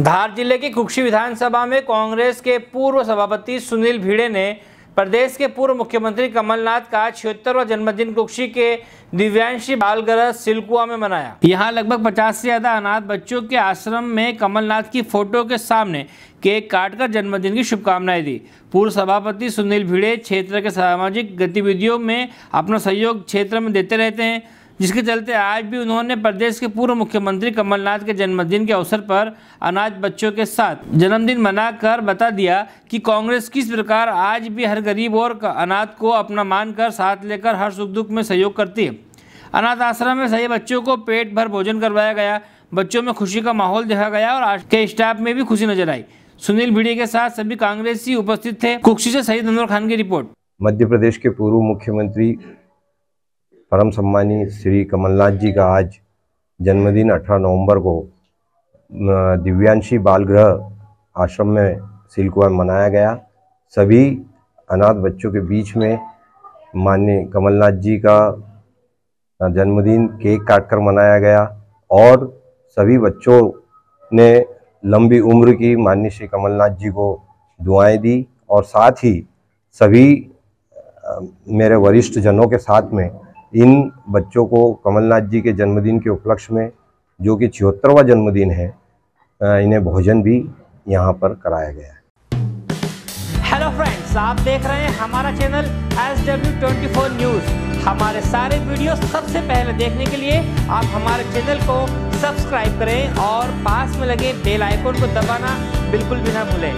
धार ज़िले की कुक्षी विधानसभा में कांग्रेस के पूर्व सभापति सुनील भिड़े ने प्रदेश के पूर्व मुख्यमंत्री कमलनाथ का छिहत्तरवा जन्मदिन कुक्षी के दिव्यांशी बालगरज सिलकुआ में मनाया। यहाँ लगभग 50 से ज़्यादा अनाथ बच्चों के आश्रम में कमलनाथ की फ़ोटो के सामने केक काटकर जन्मदिन की शुभकामनाएँ दी। पूर्व सभापति सुनील भिड़े क्षेत्र के सामाजिक गतिविधियों में अपना सहयोग क्षेत्र में देते रहते हैं। जिसके चलते आज भी उन्होंने प्रदेश के पूर्व मुख्यमंत्री कमलनाथ के जन्मदिन के अवसर पर अनाथ बच्चों के साथ जन्मदिन मनाकर बता दिया कि कांग्रेस किस प्रकार आज भी हर गरीब और अनाथ को अपना मानकर साथ लेकर हर सुख दुख में सहयोग करती है। अनाथ आश्रम में सही बच्चों को पेट भर भोजन करवाया गया। बच्चों में खुशी का माहौल देखा गया और आज के स्टाफ में भी खुशी नज़र आई। सुनील भिड़ी के साथ सभी कांग्रेसी उपस्थित थे। कुक्षी से अनवर खान की रिपोर्ट। मध्य प्रदेश के पूर्व मुख्यमंत्री परम सम्मानी श्री कमलनाथ जी का आज जन्मदिन 18 नवंबर को दिव्यांशी बाल गृह आश्रम में सिलकुआ मनाया गया। सभी अनाथ बच्चों के बीच में माननीय कमलनाथ जी का जन्मदिन केक काटकर मनाया गया और सभी बच्चों ने लंबी उम्र की माननीय श्री कमलनाथ जी को दुआएँ दी और साथ ही सभी मेरे वरिष्ठ जनों के साथ में इन बच्चों को कमलनाथ जी के जन्मदिन के उपलक्ष्य में, जो कि छिहत्तरवा जन्मदिन है इन्हें भोजन भी यहाँ पर कराया गया है। हेलो फ्रेंड्स आप देख रहे हैं हमारा channel S W twenty four news हमारे सारे वीडियो सबसे पहले देखने के लिए आप हमारे चैनल को सब्सक्राइब करें और पास में लगे बेल आइकन को दबाना बिल्कुल भी ना भूलें।